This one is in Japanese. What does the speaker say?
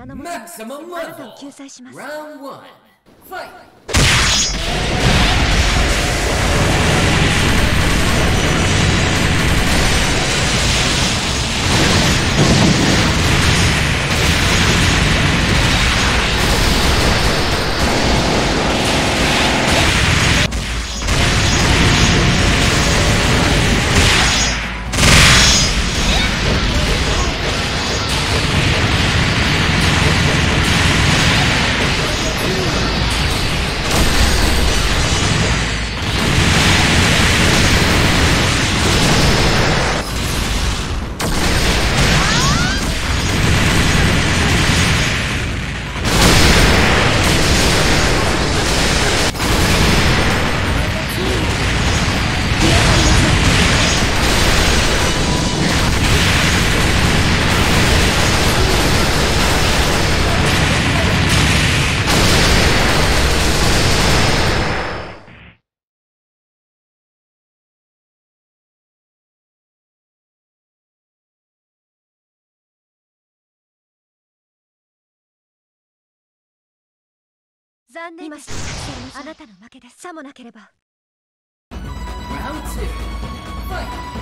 名のもとに Maximum あなたを.救済します残念です。あなたの負けです。さもなければ。ラウンド2ファイト。